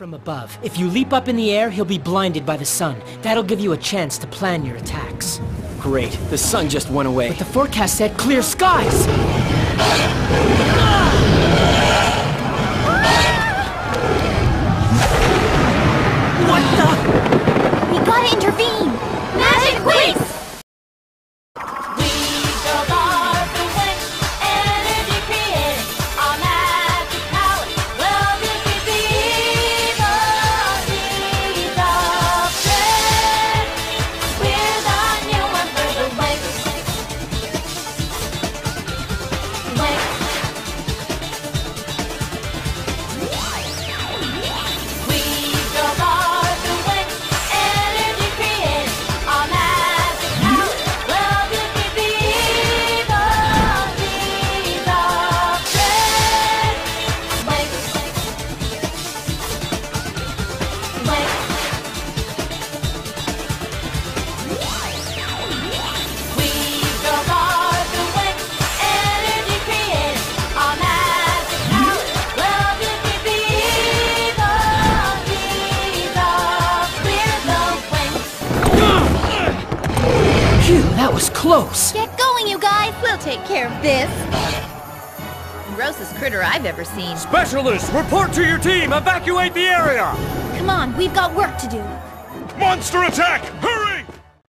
from above. If you leap up in the air, he'll be blinded by the sun. That'll give you a chance to plan your attacks. Great. The sun just went away. But the forecast said clear skies! What that was close! Get going, you guys! We'll take care of this. Grossest critter I've ever seen. Specialists, report to your team! Evacuate the area! Come on, we've got work to do. Monster attack! Hurry!